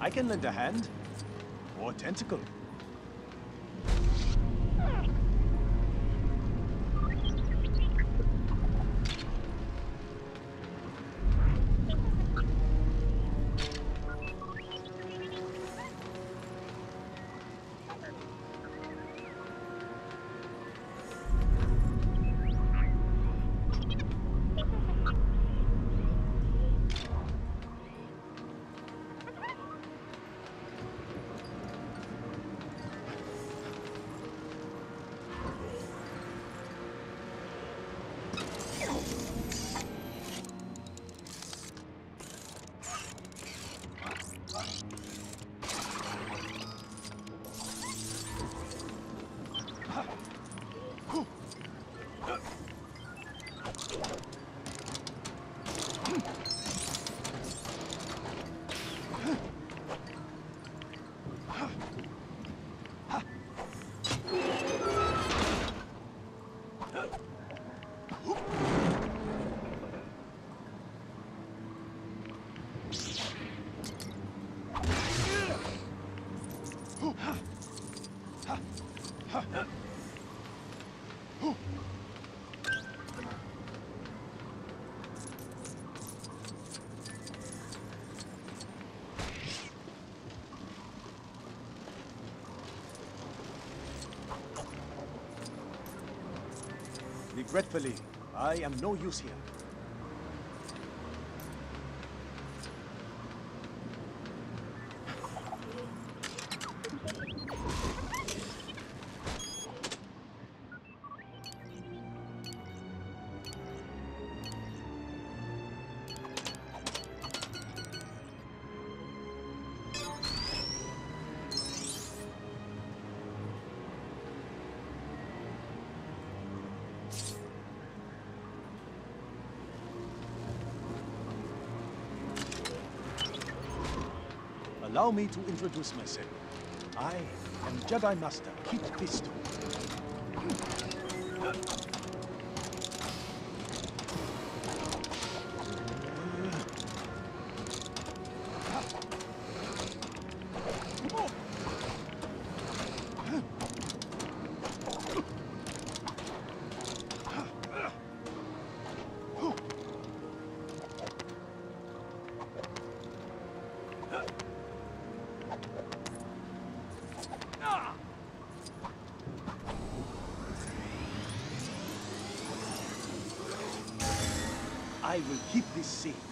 I can lend a hand. Or tentacle. Regretfully, I am no use here. Allow me to introduce myself. I am Jedi Master Kit Fisto. I will keep this safe.